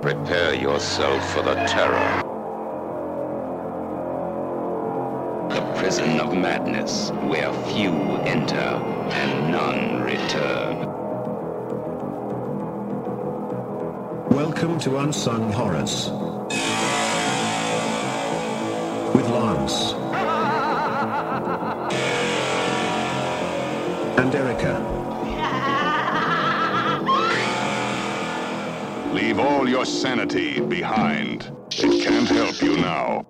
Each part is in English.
Prepare yourself for the terror. The prison of madness, where few enter and none return. Welcome to Unsung Horrors. With Lance. And Erica. Leave all your sanity behind. It can't help you now.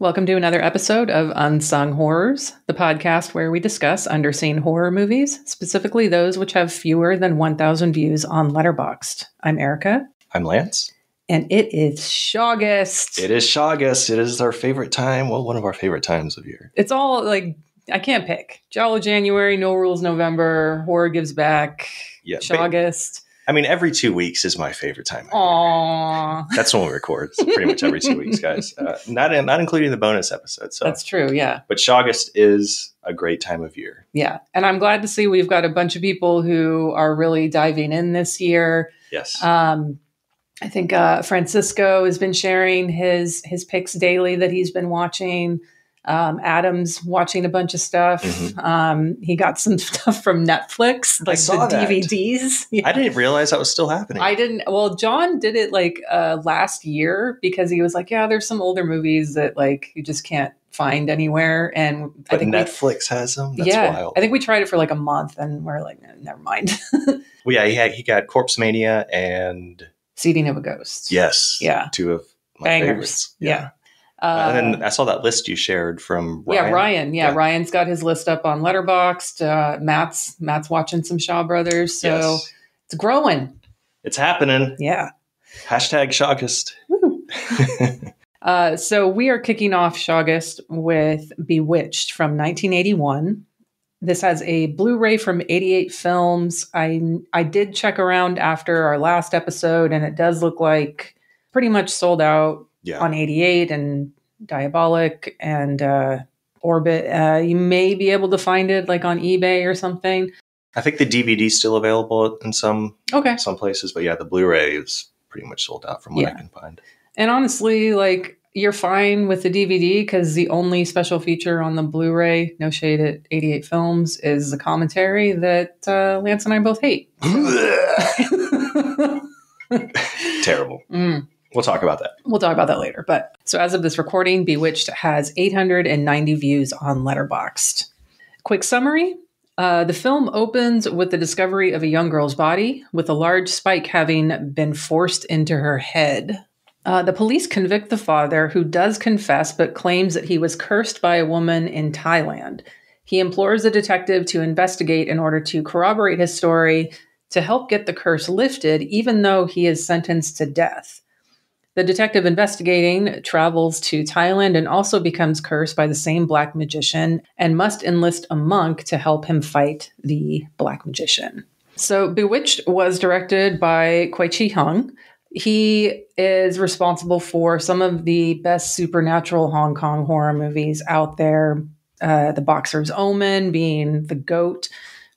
Welcome to another episode of Unsung Horrors, the podcast where we discuss underseen horror movies, specifically those which have fewer than 1,000 views on Letterboxd. I'm Erica, I'm Lance. and it is Shawgust. It is Shawgust. It is our favorite time. Well, one of our favorite times of year. It's all like I can't pick. Jolly January, No Rules November, Horror Gives Back, Yeah. Shawgust. I mean, every two weeks is my favorite time. Aww, That's when we record. It's pretty much every two weeks, guys. Uh, not in, not including the bonus episode. So, that's true. Yeah. but Shawgust is a great time of year. Yeah. And I'm glad to see we've got a bunch of people who are really diving in this year. Yes. Um, I think uh, Francisco has been sharing his his picks daily that he's been watching. Um, Adam's watching a bunch of stuff. Mhm. Um, he got some stuff from Netflix, like saw the that. DVDs. Yeah. I didn't realize that was still happening. I didn't. Well, John did it like uh, last year because he was like, "Yeah, there's some older movies that like you just can't find anywhere." And I but think we- Netflix has them. That's yeah, wild. I think we tried it for like a month, and we're like, "No, "Never mind." well, yeah, he, had, he got Corpse Mania and Seeding of a Ghost. yes, Yeah. two of my bangers. favorites. Yeah. Uh, Uh, and then I saw that list you shared from Ryan. Yeah, Ryan. Yeah, Yeah. Ryan's got his list up on Letterboxd. Uh, Matt's Matt's watching some Shaw Brothers, so Yes. it's growing. It's happening. Yeah. Hashtag Shawgust. Uh, so we are kicking off Shawgust with Bewitched from 1981. This has a Blu-ray from 88 Films. I I did check around after our last episode, and it does look like pretty much sold out yeah. on 88 and Diabolic and uh, Orbit. Uh, you may be able to find it like on eBay or something. I think the DVD's still available in some Okay. some places, but yeah, the Blu-ray is pretty much sold out from what Yeah. I can find. And honestly, like you're fine with the DVD because the only special feature on the Blu-ray, no shade at 88 Films, is the commentary that uh, Lance and I both hate. Terrible. Mm. We'll talk about that. We'll talk about that later. But so as of this recording, Bewitched has 890 views on Letterboxd. Quick summary. Uh, the film opens with the discovery of a young girl's body, with a large spike having been forced into her head. Uh, the police convict the father, who does confess but claims that he was cursed by a woman in Thailand. He implores the detective to investigate in order to corroborate his story to help get the curse lifted, even though he is sentenced to death. The detective investigating travels to Thailand and also becomes cursed by the same black magician and must enlist a monk to help him fight the black magician. So, Bewitched was directed by Kuei Chih-Hung. He is responsible for some of the best supernatural Hong Kong horror movies out there. Uh, the Boxer's Omen being The Goat,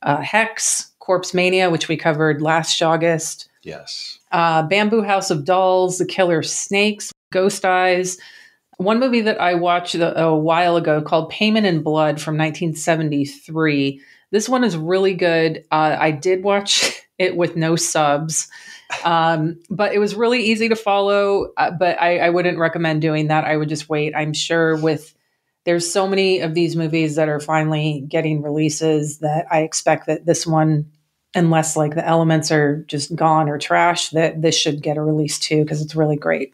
uh, Hex, Corpse Mania, which we covered last August Yes. uh, Bamboo House of Dolls, The Killer Snakes, Ghost Eyes. One movie that I watched a, a while ago called Payment in Blood from 1973. This one is really good. Uh, I did watch it with no subs, um, but it was really easy to follow. Uh, but I, I wouldn't recommend doing that. I would just wait. I'm sure with there's so many of these movies that are finally getting releases that I expect that this one unless like the elements are just gone or trash, that this should get a release too because it's really great.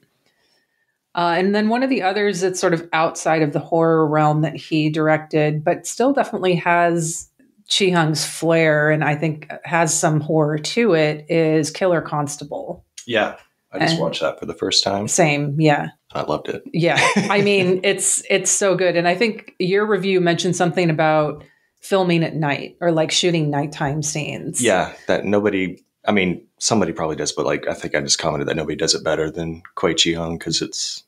Uh, and then one of the others that's sort of outside of the horror realm that he directed, but still definitely has Hung's flair and I think has some horror to it is Killer Constable. Yeah. I just And- watched that for the first time. Same, yeah. I loved it. Yeah. I mean, it's it's so good. And I think your review mentioned something about filming at night or like shooting nighttime scenes. Yeah, that nobody I mean, somebody probably does, but like I think I just commented that nobody does it better than Kuei Chih-Hung because it's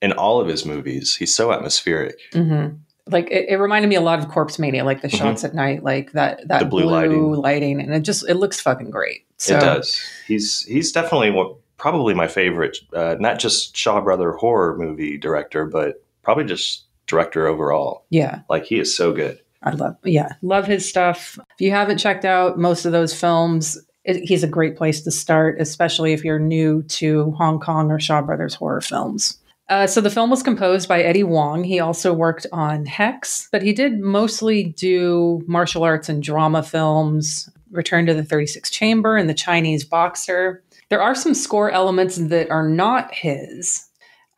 in all of his movies. He's so atmospheric. hmm Like it, it reminded me a lot of Corpse Mania, like the shots at night, like that that Mm-hmm. The blue blue, lighting. lighting. and it just it looks fucking great. So it does. He's he's definitely what probably my favorite, uh, not just Shaw Brother horror movie director, but probably just director overall. yeah, Like he is so good. I love yeah love his stuff. If you haven't checked out most of those films, it, he's a great place to start, especially if you're new to Hong Kong or Shaw Brothers horror films. Uh, so the film was composed by Eddie Wong. He also worked on Hex, but he did mostly do martial arts and drama films. Return to the 36 Chamber and The Chinese Boxer. There are some score elements that are not his.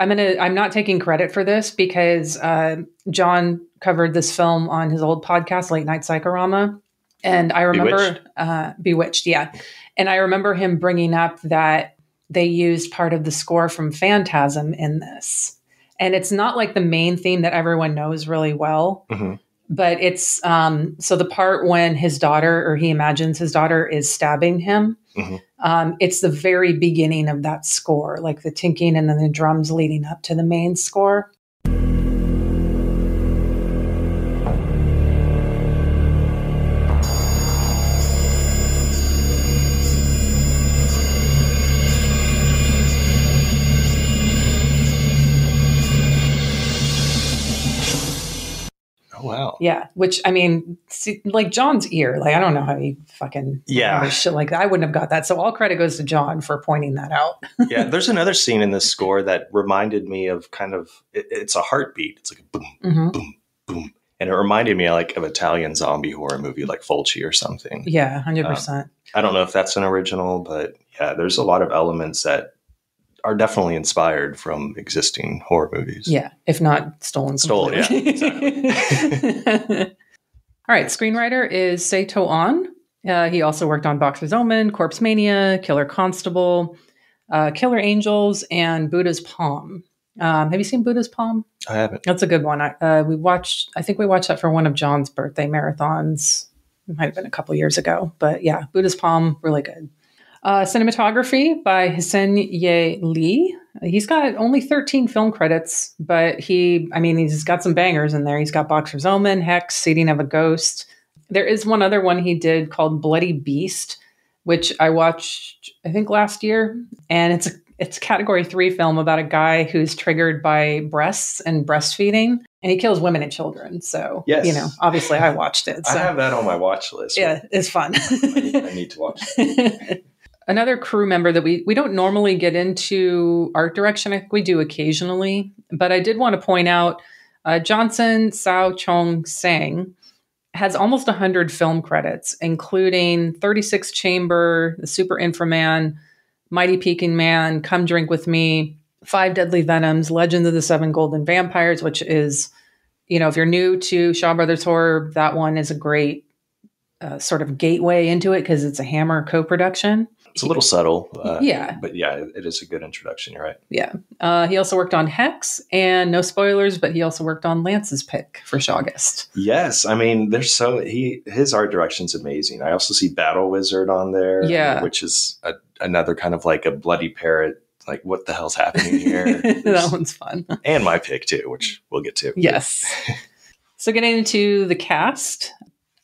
I'm gonna. I'm not taking credit for this because uh, John covered this film on his old podcast, Late Night Psychorama, and I remember Bewitched? Uh, Bewitched, yeah, and I remember him bringing up that they used part of the score from Phantasm in this, and it's not like the main theme that everyone knows really well, Mhm. but it's um, so the part when his daughter or he imagines his daughter is stabbing him. Mhm. Um, it's the very beginning of that score, like the tinking and then the drums leading up to the main score. Yeah, which I mean, see, like John's ear, like I don't know how he fucking Yeah. shit like that. I wouldn't have got that. So all credit goes to John for pointing that out. yeah, there's another scene in this score that reminded me of kind of it, it's a heartbeat. It's like a boom, Mhm. boom, boom, and it reminded me like of Italian zombie horror movie like Fulci or something. Yeah, hundred percent. I don't know if that's an original, but yeah, there's a lot of elements that are definitely inspired from existing horror movies. Yeah, if not stolen. Stolen, yeah, completely. All right, screenwriter is Szeto On. Uh, he also worked on Boxer's Omen, Corpse Mania, Killer Constable, uh, Killer Angels, and Buddha's Palm. Um, have you seen Buddha's Palm? I haven't. That's a good one. I, uh, we watched. I think we watched that for one of John's birthday marathons. It might have been a couple years ago, but yeah, Buddha's Palm, really good. Uh, cinematography by Hsen Ye Lee. He's got only 13 film credits, but he, I mean, he's got some bangers in there. He's got Boxer's Omen, Hex, Seeding of a Ghost. There is one other one he did called Bloody Beast, which I watched, I think, last year, and it's a it's a category three film about a guy who's triggered by breasts and breastfeeding, and he kills women and children. So, Yes. you know, obviously, I watched it. So, I have that on my watch list. yeah, it's fun. I need, I need to watch. it. Another crew member that we we don't normally get into art direction. I think we do occasionally, but I did want to point out uh, Johnson Sao Chong Sang has almost 100 film credits, including 36 Chamber, The Super Inframan, Mighty Peking Man, Come Drink with Me, Five Deadly Venoms, Legends of the Seven Golden Vampires, which is, you know, if you're new to Shaw Brothers horror, that one is a great uh, sort of gateway into it because it's a Hammer co-production. It's a little subtle. Uh, Yeah. But yeah, it- is a good introduction. You're right. Yeah. Uh, he also worked on Hex, and no spoilers, but he also worked on Lance's pick for Shawgust. Yes, I mean, there's so he his art direction's amazing. I also see Battle Wizard on there, Yeah. which is a, another kind of like a bloody parrot. Like, what the hell's happening here? that one's fun. and my pick too, which we'll get to. Yes. so getting into the cast,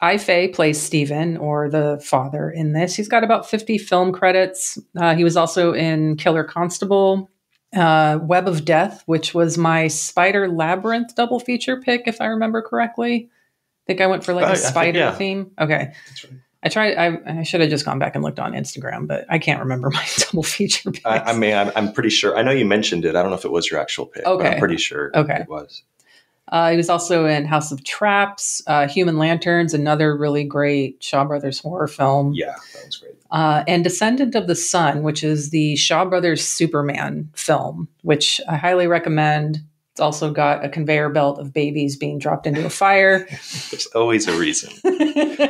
Ai Fei plays Steven, or the father in this. He's got about 50 film credits. Uh, he was also in Killer Constable, uh, Web of Death, which was my Spider Labyrinth double feature pick, if I remember correctly. I think I went for like Oh, I a think- spider yeah. theme. Okay. That's right. I tried. I, I should have just gone back and looked on Instagram, but I can't remember my double feature. Picks. I, I mean, I'm, I'm pretty sure. I know you mentioned it. I don't know if it was your actual pick. but Okay. I'm pretty sure. Okay. it was. Uh, he was also in House of Traps, uh, Human Lanterns, another really great Shaw Brothers horror film, Yeah, that was great. uh, and Descendant of the Sun, which is the Shaw Brothers Superman film, which I highly recommend. It's also got a conveyor belt of babies being dropped into a fire. There's always a reason.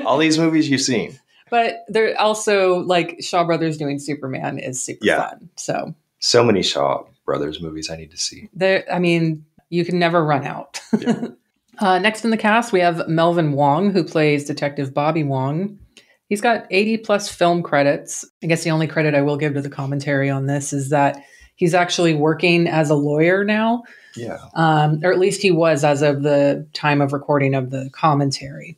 All these movies you've seen. but they're also like Shaw Brothers doing Superman is super Yeah. fun. So So many Shaw Brothers movies I need to see. there i mean you can never run out Yeah. uh, next in the cast we have melvin wong who plays detective bobby wong He's got 80 plus film credits. I guess the only credit I will give to the commentary on this is that he's actually working as a lawyer now, Yeah. um, or at least he was as of the time of recording of the commentary.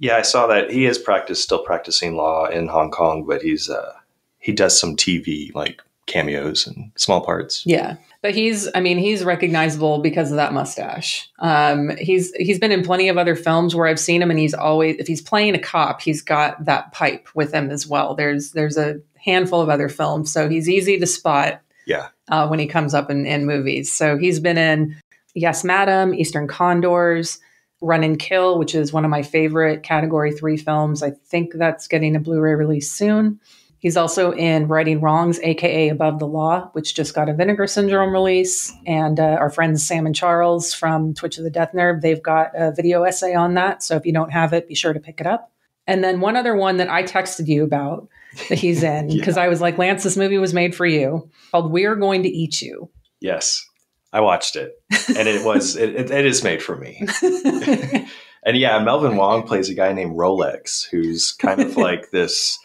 Yeah, I saw that he is practice still practicing law in Hong Kong, but he's uh he does some TV like cameos and small parts. Yeah. But he's I mean, he's recognizable because of that mustache. Um, he's he's been in plenty of other films where I've seen him and he's always if he's playing a cop, he's got that pipe with him as well. There's there's a handful of other films, so he's easy to spot Yeah. uh, when he comes up in, in movies. So he's been in Yes, Madam, Eastern Condors, Run and Kill, which is one of my favorite Category 3 films. I think that's getting a Blu ray release soon. He's also in Righting Wrongs, aka Above the Law, which just got a Vinegar Syndrome release. And uh, our friends Sam and Charles from Twitch of the Death Nerve, they've got a video essay on that. So if you don't have it, be sure to pick it up. And then one other one that I texted you about that he's in, because I was like, Lance, this movie was made for you, called We're Going to Eat You. Yes. I watched it. And it was it, it, it is made for me. And yeah, Melvin Wong plays a guy named Rolex, who's kind of like this.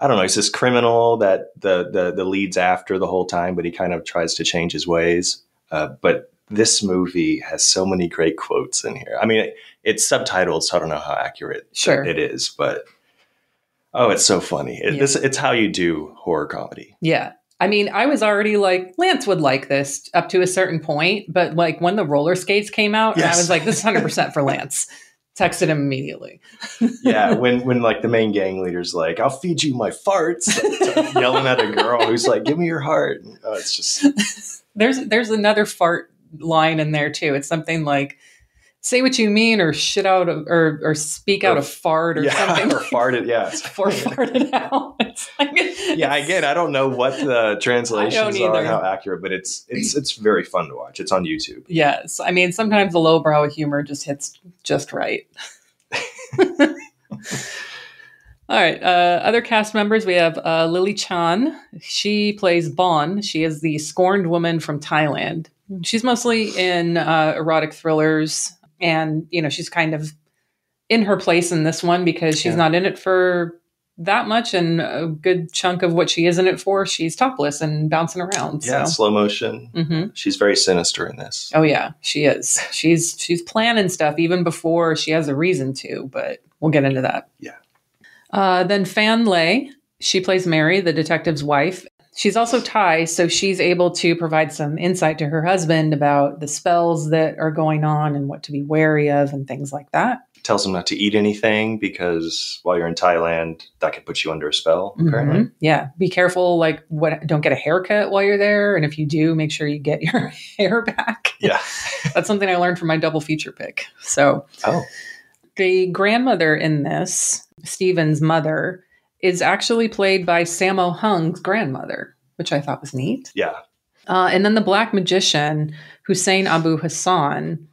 I don't know. He's this criminal that the the the leads after the whole time, but he kind of tries to change his ways. Uh, but this movie has so many great quotes in here. I mean, it, it's subtitled, so I don't know how accurate Sure. it is, but oh, it's so funny. It, Yeah. this it's how you do horror comedy. Yeah. I mean, I was already like, Lance would like this up to a certain point, but like when the roller skates came out, and I was like, this is 100% for Lance. Texted him immediately. Yeah, when when like the main gang leader's like, "I'll feed you my farts," yelling at a girl who's like, "Give me your heart." Oh, it's just There's there's another fart line in there too. It's something like, say what you mean or shit out of, or, or speak out a fart or yeah, something. or farted. Yeah, it's- or farted out. It's like, yeah. Again, I don't know what the translations are, how accurate, but it's it's it's very fun to watch. It's on YouTube. Yes. I mean, sometimes the lowbrow humor just hits just right. All right. Uh, other cast members we have uh, Lily Chan. She plays Bon. She is the scorned woman from Thailand. She's mostly in uh, erotic thrillers, and you know she's kind of in her place in this one because she's Yeah. not in it for that much, and a good chunk of what she is in it for, she's topless and bouncing around. Yeah, so. slow motion. hmm She's very sinister in this. Oh yeah, she is. She's she's planning stuff even before she has a reason to, but we'll get into that. Yeah. Uh, then Fan Lei, she plays Mary, the detective's wife. She's also Thai, so she's able to provide some insight to her husband about the spells that are going on and what to be wary of and things like that. Tells him not to eat anything because while you're in Thailand, that could put you under a spell. Apparently, Mhm. Yeah. Be careful, like what don't get a haircut while you're there. And if you do, make sure you get your hair back. yeah. That's something I learned from my double feature pick. So Oh, the grandmother in this, Stephen's mother, is actually played by Sammo Hung's grandmother, which I thought was neat. yeah. Uh, and then the black magician, Hussein Abu Hassan,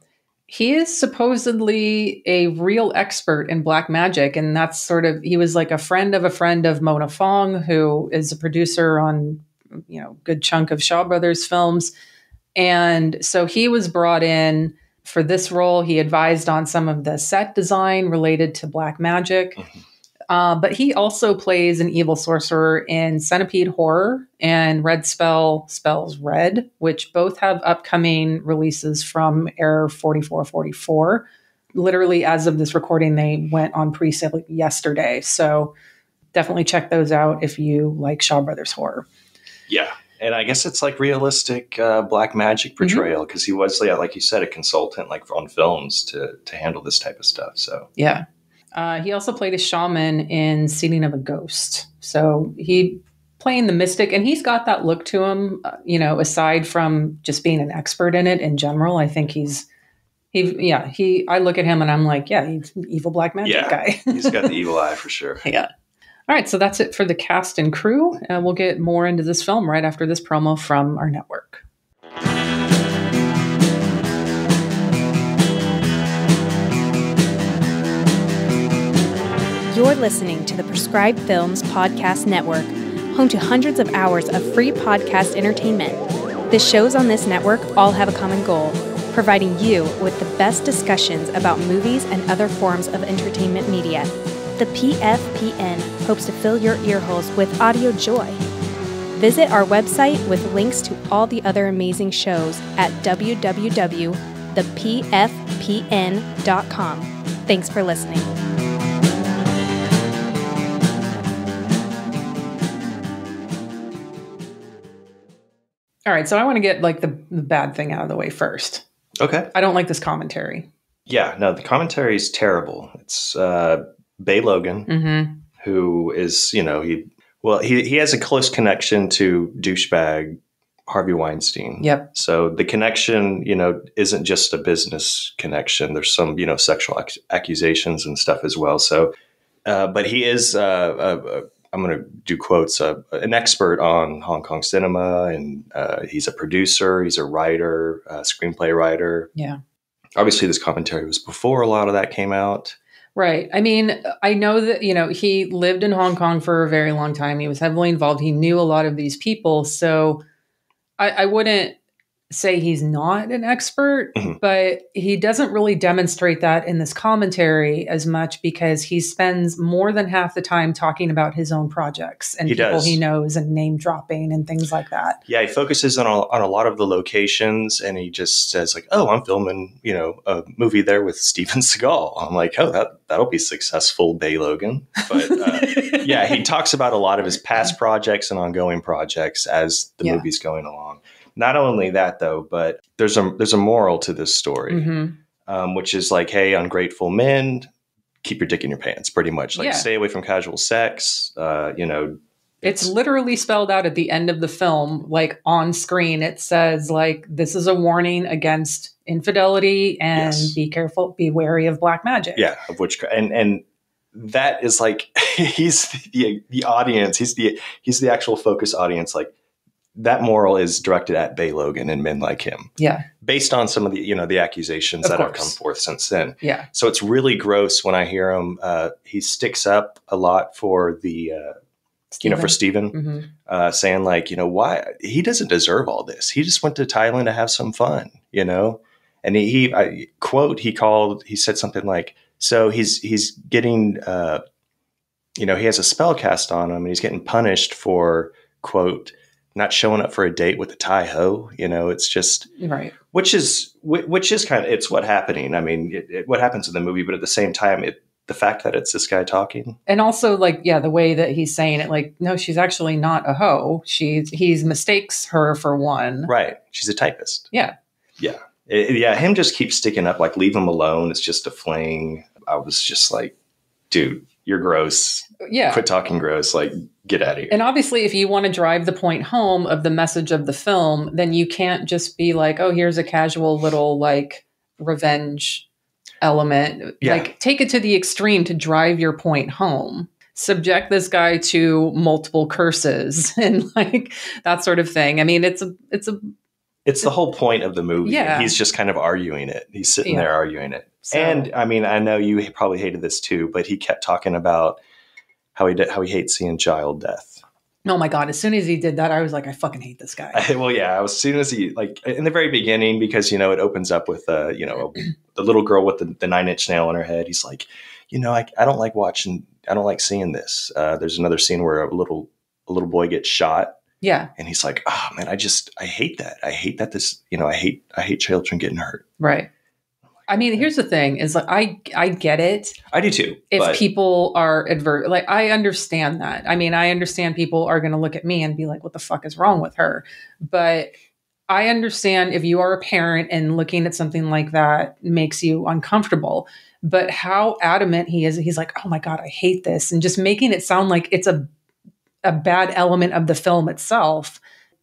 he is supposedly a real expert in black magic. And that's sort of, he was like a friend of a friend of Mona Fong, who is a producer on, you know, good chunk of Shaw Brothers films. And so he was brought in for this role. He advised on some of the set design related to black magic. Mhm. Uh, but he also plays an evil sorcerer in Centipede Horror and Red Spell Spells Red, which both have upcoming releases from Error 4444. Literally, as of this recording, they went on pre sale yesterday. So definitely check those out if you like Shaw Brothers horror. Yeah. And I guess it's like realistic uh, black magic portrayal because he was, yeah, like you said, a consultant like on films to to handle this type of stuff. So Yeah. Uh, he also played a shaman in Seeding of a Ghost. So he playing the mystic, and he's got that look to him. Uh, you know, aside from just being an expert in it in general, I think he's he. Yeah, he. I look at him and I'm like, yeah, he's an evil black magic Yeah. guy. he's got the evil eye for sure. yeah. All right, so that's it for the cast and crew. Uh, we'll get more into this film right after this promo from our network. You're listening to the Prescribed Films Podcast Network, home to hundreds of hours of free podcast entertainment. The shows on this network all have a common goal providing you with the best discussions about movies and other forms of entertainment media. The PFPN hopes to fill your earholes with audio joy. Visit our website with links to all the other amazing shows at www.thepfpn.com. Thanks for listening. All right, so I want to get like the, the bad thing out of the way first. Okay. I don't like this commentary. Yeah, no, the commentary is terrible. It's uh, Bey Logan, Mm-hmm. who is, you know, he well, he he has a close connection to douchebag Harvey Weinstein. Yep. So the connection, you know, isn't just a business connection. There's some, you know, sexual ac- accusations and stuff as well. So, uh, but he is, uh, uh, uh, I'm going to do quotes, uh, an expert on Hong Kong cinema, and uh, he's a producer, he's a writer, a screenplay writer. Yeah. Obviously, this commentary was before a lot of that came out. Right. I mean, I know that, you know, he lived in Hong Kong for a very long time. He was heavily involved. He knew a lot of these people. So I, I wouldn't say he's not an expert, Mhm. but he doesn't really demonstrate that in this commentary as much because he spends more than half the time talking about his own projects and He people does. he knows and name dropping and things like that. Yeah, he focuses on a, on a lot of the locations, and he just says like, "Oh, I'm filming, you know, a movie there with Steven Seagal." I'm like, "Oh, that that'll be successful, Bey Logan." But uh, yeah, he talks about a lot of his past projects and ongoing projects as the Yeah. movie's going along. Not only that, though, but there's a there's a moral to this story, Mhm. um, which is like, "Hey, ungrateful men." Keep your dick in your pants, pretty much. Like, Yeah. stay away from casual sex. Uh, you know, It's literally spelled out at the end of the film, like on screen. It says, like, this is a warning against infidelity and Yes. be careful, be wary of black magic. yeah of which and and that is like he's the the audience he's the he's the actual focus audience like that moral is directed at Bey Logan and men like him Yeah. based on some of the you know the accusations Of that have come forth since then Yeah. so it's really gross when I hear him uh, he sticks up a lot for the uh, you know for Stephen hmm uh, saying like, you know, why he doesn't deserve all this. He just went to Thailand to have some fun, you know. And he, he I, quote he called he said something like, so he's he's getting, uh, you know, he has a spell cast on him, and he's getting punished for quote not showing up for a date with a Thai ho. You know, it's just Right. which is which is kind of it's what happening. I mean, it, it, what happens in the movie, but at the same time, it the fact that it's this guy talking. And also, like, yeah, the way that he's saying it, like, no, she's actually not a hoe. She's he's mistakes her for one. Right. She's a typist. Yeah. Yeah. It- yeah. Him just keeps sticking up, like, leave him alone. It's just a fling. I was just like, dude, you're gross. Yeah. Quit talking gross. Like, get out of here. And obviously, if you want to drive the point home of the message of the film, then you can't just be like, oh, here's a casual little like revenge element. Yeah. Like, take it to the extreme to drive your point home. Subject this guy to multiple curses and like that sort of thing. I mean, it's a, it's a, it's the whole point of the movie. Yeah. He's just kind of arguing it. He's sitting Yeah. there arguing it. So- And I mean, I know you probably hated this too, but he kept talking about how he did, how he hates seeing child death. oh my God. As soon as he did that, I was like, I fucking hate this guy. I, well, yeah. As soon as he like in the very beginning, because you know it opens up with uh, you know the little girl with the, the nine inch nail in her head. He's like, you know, I, I don't like watching. I don't like seeing this. Uh, there's another scene where a little a little boy gets shot, yeah. and he's like, oh man, I just I hate that. I hate that this. You know, I hate I hate children getting hurt. Right. I mean, here's the thing is like, I, I get it. I do too. if but people are advert like i understand that i mean i understand people are going to look at me and be like what the fuck is wrong with her but i understand if you are a parent and looking at something like that makes you uncomfortable but how adamant he is he's like oh my god i hate this and just making it sound like it's a a bad element of the film itself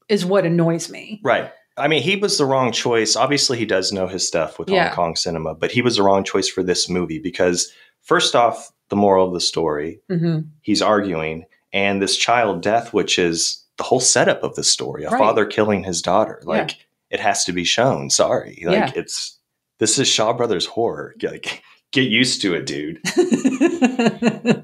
is what annoys me Right. I mean, he was the wrong choice. Obviously, he does know his stuff with Yeah. Hong Kong cinema, but he was the wrong choice for this movie because, first off, the moral of the story, hmm he's arguing, and this child death, which is the whole setup of the story a Right. father killing his daughter. Like, it has to be shown. Sorry. Like, Yeah. it's this is Shaw Brothers horror. Like, get used to it, dude.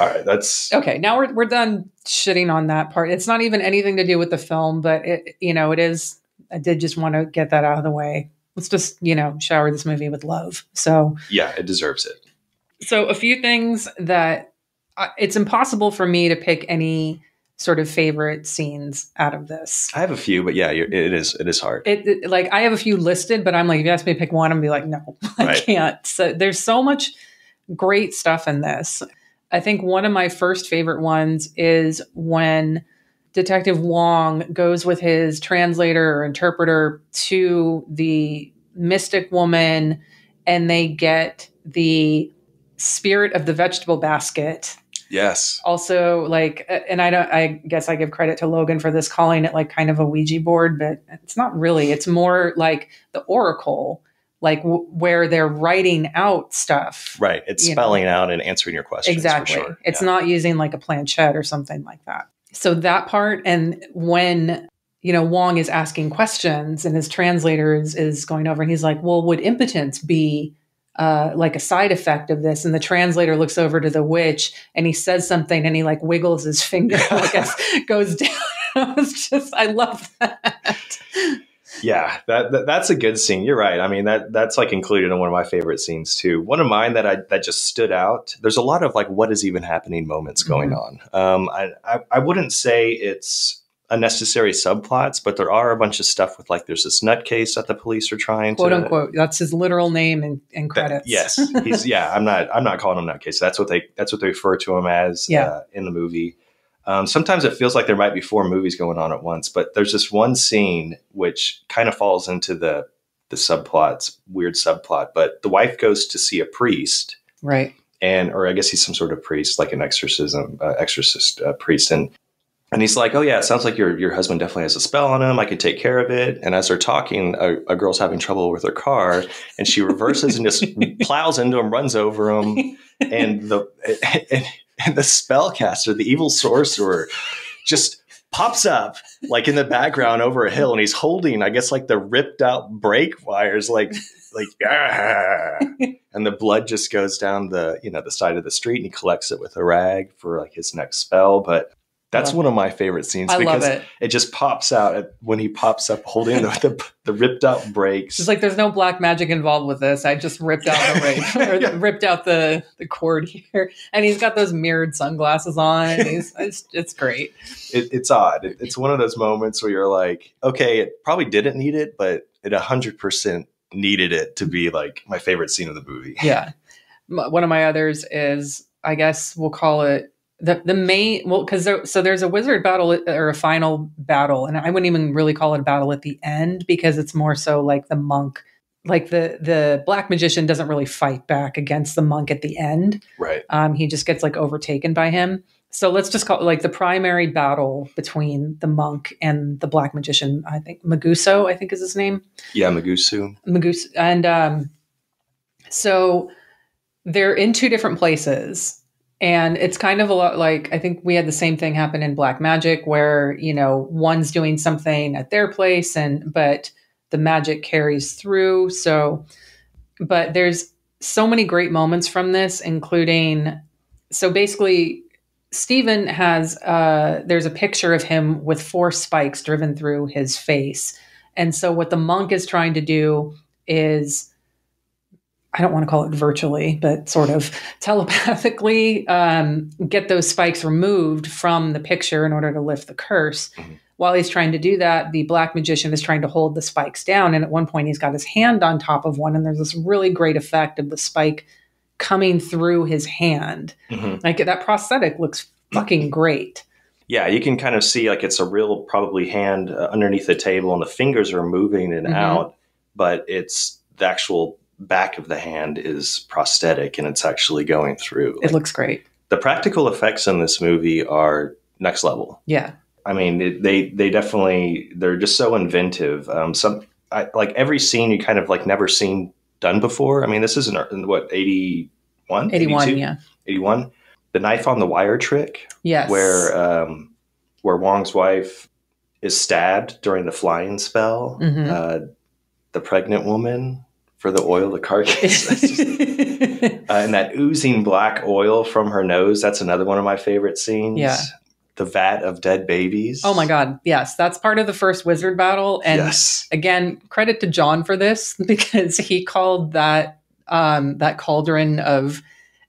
All right. That's okay now we're, we're done shitting on that part it's not even anything to do with the film but it you know it is i did just want to get that out of the way let's just you know shower this movie with love so yeah, it deserves it. so a few things that uh, it's impossible for me to pick any sort of favorite scenes out of this. I have a few, but yeah, you're, it is it is hard. It, it- like I have a few listed, but I'm like, if you ask me to pick one, I'm be like, no, I Right. can't. So there's so much great stuff in this. I think one of my first favorite ones is when Detective Wong goes with his translator or interpreter to the mystic woman and they get the spirit of the vegetable basket yes. also like and i don't i guess i give credit to logan for this calling it like kind of a ouija board but it's not really it's more like the oracle like w- where they're writing out stuff Right. It's you know. spelling out and answering your questions. exactly For sure. it's Yeah. not using like a planchette or something like that so that part and when you know wong is asking questions and his translator is, is going over and he's like well would impotence be uh, like a side effect of this? And the translator looks over to the witch and he says something and he like wiggles his finger like it goes down. It's just i love that Yeah, that, that that's a good scene. You're right. I mean that that's like included in one of my favorite scenes too. One of mine that I that just stood out. There's a lot of like what is even happening moments going Mm-hmm. on. Um, I, I I wouldn't say it's unnecessary subplots, but there are a bunch of stuff with like there's this nutcase that the police are trying quote to unquote that's his literal name and, and that- credits yes, he's yeah. I'm not I'm not calling him nutcase. That's what they that's what they refer to him as Yeah. uh, in the movie. Um, sometimes it feels like there might be four movies going on at once, but there's this one scene which kind of falls into the the subplots, weird subplot. But the wife goes to see a priest, right and or I guess he's some sort of priest, like an exorcism uh, exorcist uh, priest, and and he's like, "Oh yeah, it sounds like your your husband definitely has a spell on him. I can take care of it." And as they're talking, a, a girl's having trouble with her car, and she reverses and just plows into him, runs over him, and the and, and the spellcaster, the evil sorcerer, just pops up like in the background over a hill, and he's holding, I guess, like the ripped out brake wires, like like "Ah." and the blood just goes down the you know the side of the street, and he collects it with a rag for like his next spell, but. That's one of my favorite scenes i because it it just pops out at, when he pops up holding the, the, the ripped out brakes. She's like, "There's no black magic involved with this. I just ripped out the Yeah. ripped out the the cord here." And he's got those mirrored sunglasses on. He's it's, it's great. it, it's odd. It, it's one of those moments where you're like, okay, it probably didn't need it, but it 100% needed it to be like my favorite scene of the movie. Yeah. One of my others is, I guess we'll call it the the main. Well, because there, so there's a wizard battle or a final battle, and I wouldn't even really call it a battle at the end because it's more so like the monk. Like the the black magician doesn't really fight back against the monk at the end. Right. um, he just gets like overtaken by him. So let's just call it like the primary battle between the monk and the black magician. I think Maguso, I think is his name. Yeah, Magusu. Maguso, and um, so they're in two different places, and it's kind of a lot like I think we had the same thing happen in Black Magic, where you know one's doing something at their place, and but the magic carries through. So, but there's so many great moments from this, including so basically Stephen has uh there's a picture of him with four spikes driven through his face. And so what the monk is trying to do is I don't want to call it virtually, but sort of telepathically um, get those spikes removed from the picture in order to lift the curse. Mhm. While he's trying to do that, the black magician is trying to hold the spikes down. And at one point, he's got his hand on top of one, and there's this really great effect of the spike coming through his hand. Mhm. Like that prosthetic looks fucking great. Yeah, you can kind of see like it's a real probably hand uh, underneath the table, and the fingers are moving in and Mhm. out, but it's the actual back of the hand is prosthetic and it's actually going through. It Like, looks great. the practical effects in this movie are next level. Yeah. I mean, it, they they definitely they're just so inventive. Um, some I, like every scene you kind of like never seen done before. I mean, this is in what 81? 81, yeah. 81. The knife on the wire trick, Yes. where um, where Wong's wife is stabbed during the flying spell. Mhm. Uh, the pregnant woman for the oil, the carcass. Just- uh, and that oozing black oil from her nose. That's another one of my favorite scenes. Yeah. The vat of dead babies. oh my God. Yes. That's part of the first wizard battle. And yes. again, credit to John for this because he called that um, that cauldron of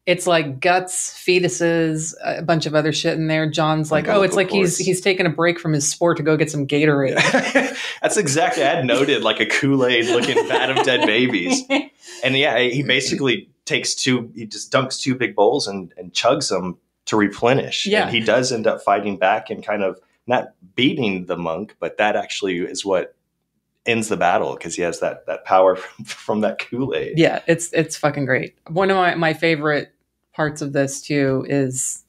it's like guts, fetuses, a bunch of other shit in there. John's like, oh, oh it's Umbilical like he's he's taking a break from his sport to go get some Gatorade. That's exactly. I had noted like a Kool Aid looking vat of dead babies, and yeah, he basically takes two. He just dunks two big bowls and and chugs them to replenish. Yeah. and he does end up fighting back and kind of not beating the monk, but that actually is what ends the battle because he has that that power from, from that Kool Aid. yeah, it's it's fucking great. One of my, my favorite parts of this too is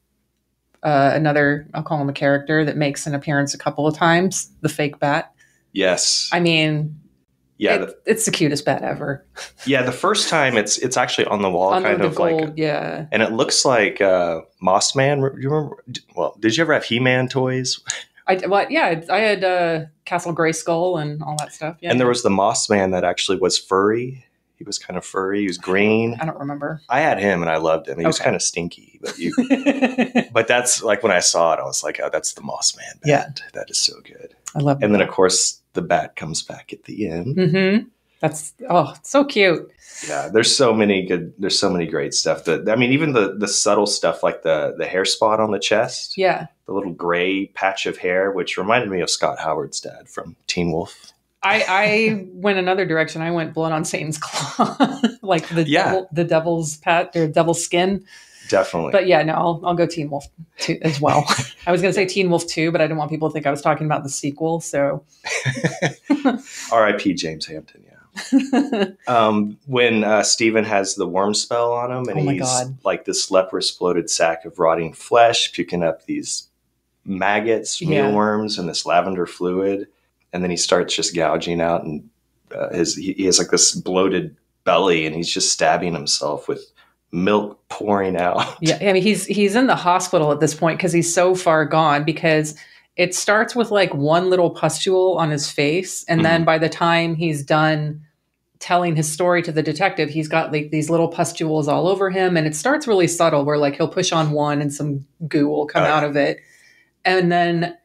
uh, another I'll call him a character that makes an appearance a couple of times. The fake bat. Yes. I mean, yeah. it- it's the cutest bat ever. yeah. The first time it's it's actually on the wall, Under kind the of gold, like. yeah. And it looks like uh, Moss Man. Do you remember? Well, did you ever have He Man toys? I well, yeah, I had uh, Castle Grayskull and all that stuff. Yeah, And there was the Moss Man that actually was furry. He was kind of furry. He was green. I don't remember. I had him and I loved him. He was kind of stinky, but you. but that's like when I saw it, I was like, "Oh, that's the Moss Man." Bat. Yeah. that is so good. I love. And then of course the bat comes back at the end. hmm That's oh, it's so cute. Yeah, there's so many good. There's so many great stuff. That I mean, even the the subtle stuff like the the hair spot on the chest, Yeah, the little gray patch of hair, which reminded me of Scott Howard's dad from Teen Wolf. I I went another direction. I went blood on Satan's claw, like the Yeah. devil, the devil's pat or devil's skin. Definitely. But yeah, no, I'll, I'll go Teen Wolf two as well. I was going to say Teen Wolf two, but I didn't want people to think I was talking about the sequel. So R.I.P. James Hampton. Yeah. um, when uh, Steven has the worm spell on him, and Oh he's God. like this leprous bloated sack of rotting flesh, puking up these maggots, Yeah. mealworms, and this lavender fluid, and then he starts just gouging out, and uh, his he, he has like this bloated belly, and he's just stabbing himself with milk pouring out. Yeah, I mean he's he's in the hospital at this point because he's so far gone because it starts with like one little pustule on his face and then by the time he's done telling his story to the detective he's got like these little pustules all over him and it starts really subtle where like he'll push on one and some goo will come Oh, out of it. And then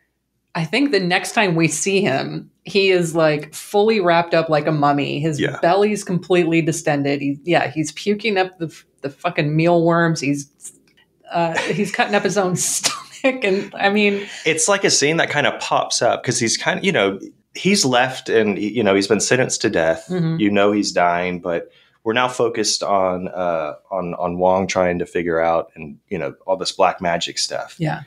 I think the next time we see him he is like fully wrapped up like a mummy. His Yeah. belly's completely distended. He, yeah he's puking up the the fucking mealworms. He's uh, he's cutting up his own and I mean, it's like a scene that kind of pops up because he's kind of you know he's left and you know he's been sentenced to death. Mhm. you know he's dying but we're now focused on uh on on wong trying to figure out and you know all this black magic stuff. Yeah,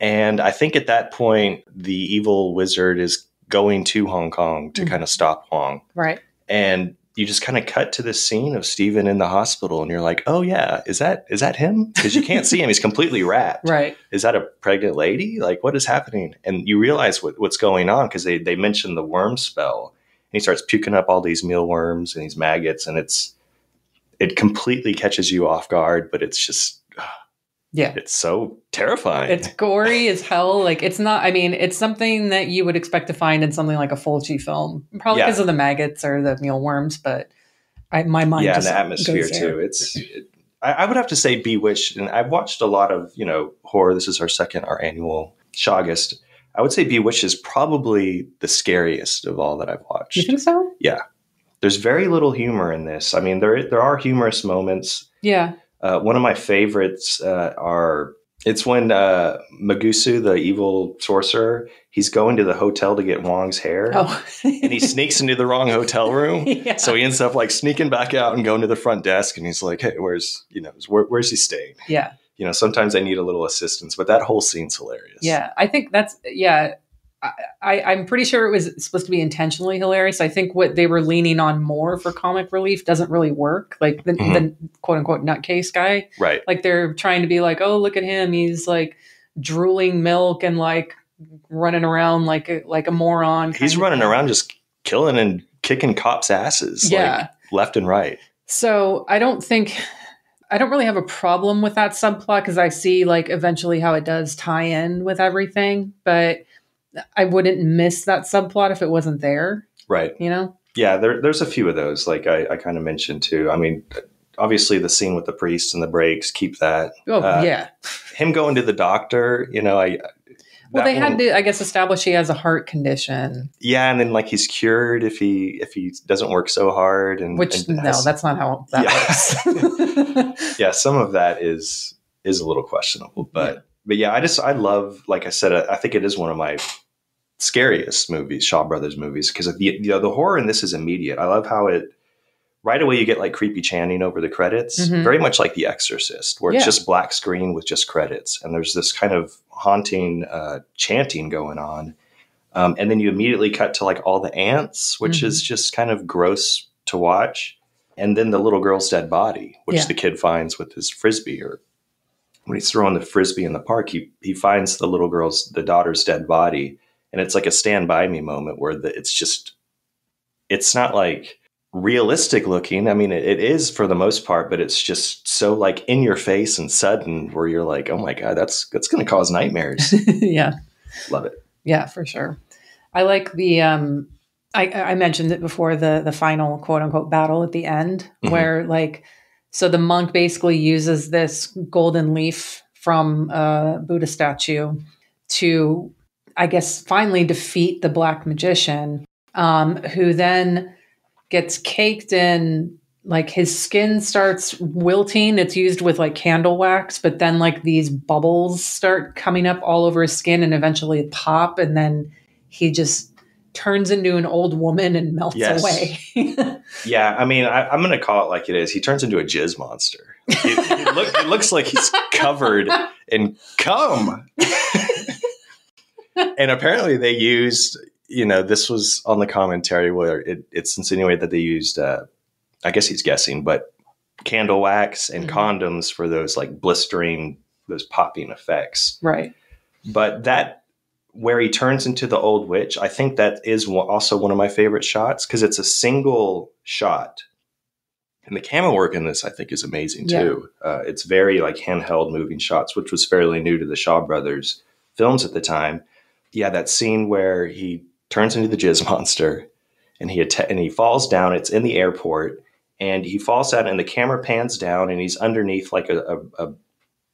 and i think at that point the evil wizard is going to hong kong to Mhm. kind of stop wong. Right, and you just kind of cut to this scene of Steven in the hospital and you're like, "Oh yeah, is that is that him?" Because you can't see him; he's completely wrapped right, is that a pregnant lady? Like, what is happening? And you realize what, what's going on because they, they mentioned the worm spell. And he starts puking up all these mealworms and these maggots, and it's it completely catches you off guard, but it's just yeah. it's so terrifying. It's gory as hell. Like it's not. I mean, it's something that you would expect to find in something like a Fulci film, probably Yeah. because of the maggots or the mealworms. But I, my mind, yeah, and the atmosphere too. It's it, I, I would have to say Bewitched, and I've watched a lot of you know horror. This is our second, our annual Shawgust. I would say Bewitched is probably the scariest of all that I've watched. You think so? Yeah. There's very little humor in this. I mean, there there are humorous moments. Yeah. Uh, one of my favorites uh, are it's when uh, Magusu, the evil sorcerer, he's going to the hotel to get Wong's hair, Oh, and he sneaks into the wrong hotel room. Yeah. So he ends up like sneaking back out and going to the front desk, and he's like, "Hey, where's you know where, where's he staying?" yeah. You know, sometimes I need a little assistance, but that whole scene's hilarious. Yeah, I think that's yeah. I, I, I'm pretty sure it was supposed to be intentionally hilarious. I think what they were leaning on more for comic relief doesn't really work. Like the, Mhm. the quote unquote nutcase guy, right. like they're trying to be like, oh, look at him, he's like drooling milk and like running around like a, like a moron. He's running around just killing and kicking cops' asses, Yeah. like left and right. So I don't think I don't really have a problem with that subplot because I see like eventually how it does tie in with everything, but I wouldn't miss that subplot if it wasn't there. Right. You know? Yeah, there, there's a few of those, like I, I kind of mentioned too. I mean, obviously the scene with the priest and the brakes, keep that. Oh Uh, yeah, Him going to the doctor, you know, I Well, that they had to, I guess, establish he has a heart condition, yeah, and then like he's cured if he if he doesn't work so hard, and which and no, has- that's not how that works. yeah, some of that is is a little questionable, but but yeah, I just I love like I said, I, I think it is one of my scariest movies, Shaw Brothers movies, because the you know the horror in this is immediate. I love how it right away you get like creepy chanting over the credits, Mhm. very much like The Exorcist, where it's just black screen with just credits, and there's this kind of haunting uh, chanting going on. Um, and then you immediately cut to like all the ants, which Mhm. is just kind of gross to watch. And then the little girl's dead body, which Yeah. the kid finds with his frisbee, or when he's throwing the frisbee in the park, he he finds the little girl's the daughter's dead body, and it's like a stand by me moment where the, it's just it's not like realistic looking. I mean, it, it is for the most part, but it's just so like in your face and sudden where you're like, oh my god, that's that's going to cause nightmares. yeah, Love it. yeah, for sure. I like the. um I, I mentioned it before the the final quote unquote battle at the end, Mhm. where like, so the monk basically uses this golden leaf from a Buddha statue to, I guess, finally defeat the black magician, um, who then gets caked in like his skin starts wilting it's used with like candle wax but then like these bubbles start coming up all over his skin and eventually pop and then he just turns into an old woman and melts Yes. away Yeah, I mean, I, I'm going to call it like it is. He turns into a jizz monster. It, it, look, it looks like he's covered in cum. and apparently, they used, you know, this was on the commentary where it, it's insinuated that they used, uh, I guess he's guessing, but candle wax and Mhm. condoms for those like blistering, those popping effects. right But that where he turns into the old witch, I think that is also one of my favorite shots because it's a single shot, and the camera work in this I think is amazing Yeah. too. Uh, it's very like handheld moving shots, which was fairly new to the Shaw Brothers films at the time. Yeah, that scene where he turns into the jizz monster and he atta- and he falls down. It's in the airport, and he falls down, and the camera pans down, and he's underneath like a, a, a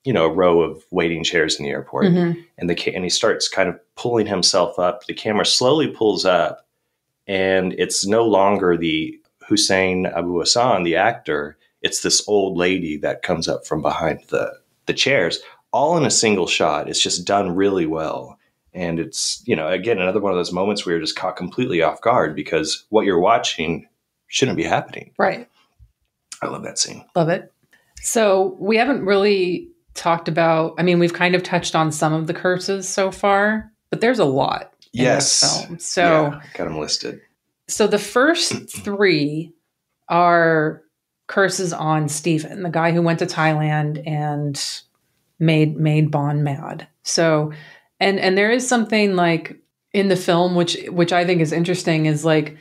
you know a row of waiting chairs in the airport Mhm. and the ca- and he starts kind of pulling himself up. The camera slowly pulls up, and it's no longer the Hussein Abu Hassan, the actor. It's this old lady that comes up from behind the the chairs, all in a single shot. It's just done really well, and it's you know again another one of those moments where you're just caught completely off guard because what you're watching shouldn't be happening. right I love that scene. love it so we haven't really talked about i mean we've kind of touched on some of the curses so far but there's a lot in Yes. this film so Yeah, got them listed. So the first three are curses on Stephen, the guy who went to Thailand and made made Bond mad. So and and there is something like in the film which which I think is interesting is like